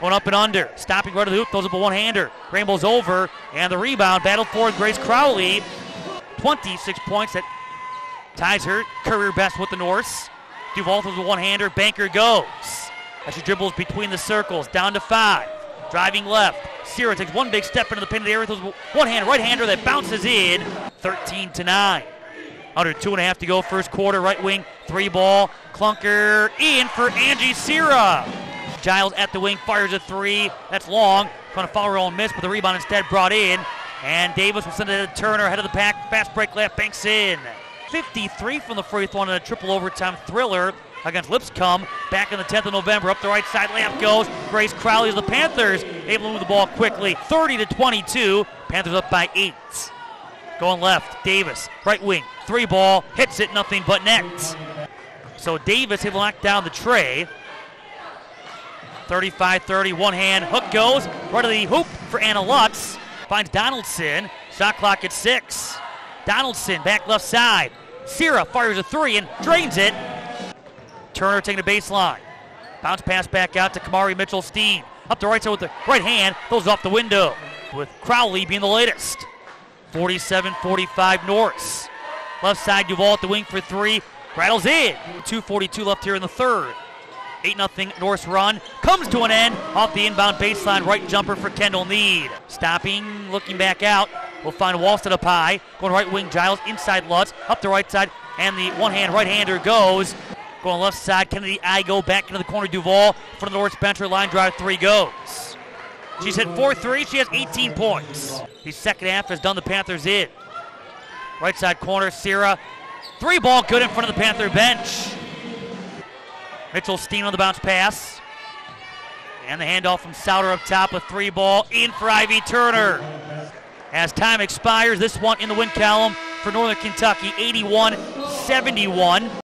Going up and under. Stopping right of the hoop. Throws up a one-hander. Rainbow's over. And the rebound. Battle for Grace Crowley. 26 points. That ties her career best with the Norse. Duval throws a one-hander. Banker goes. As she dribbles between the circles. Down to five. Driving left. Sierra takes one big step into the paint of the area. Throws one hand right-hander that bounces in. 13 to 9. Under two and a half to go, first quarter, right wing, three ball. Clunker in for Angie Sierra. Giles at the wing fires a three. That's long. Trying to follow her own miss, but the rebound instead brought in. And Davis will send it to Turner, head of the pack. Fast break left, banks in. 53 from the free throw and a triple overtime thriller against Lipscomb back on the 10th of November. Up the right side, layup goes. Grace Crowley of the Panthers able to move the ball quickly. 30 to 22. Panthers up by eight. Going left, Davis, right wing, three ball, hits it, nothing but net. So Davis to knock down the tray. 35 30, one hand, hook goes, right of the hoop for Anna Lutz. Finds Donaldson, shot clock at six. Donaldson back left side. Sierra fires a three and drains it. Turner taking the baseline. Bounce pass back out to Kamari Mitchell Steen. Up the right side with the right hand, goes off the window. With Crowley being the latest. 47 45 Norse. Left side, Duval at the wing for three. Rattles in. 2.42 left here in the third. 8 0 Norse run. Comes to an end off the inbound baseline. Right jumper for Kendall Nead. Stopping, looking back out. We'll find Walston up high. Going right wing, Giles inside Lutz. Up the right side. And the one hand right hander goes. Going left side, Kennedy Igo back into the corner. Duval. Front of the Norse bench. Line drive three goes. She's hit 4 3. She has 18 points. The second half has done the Panthers in. Right side corner, Sierra. Three ball good in front of the Panther bench. Mitchell Steen on the bounce pass. And the handoff from Souter up top, a three ball in for Ivy Turner. As time expires, this one in the win column for Northern Kentucky, 81 71.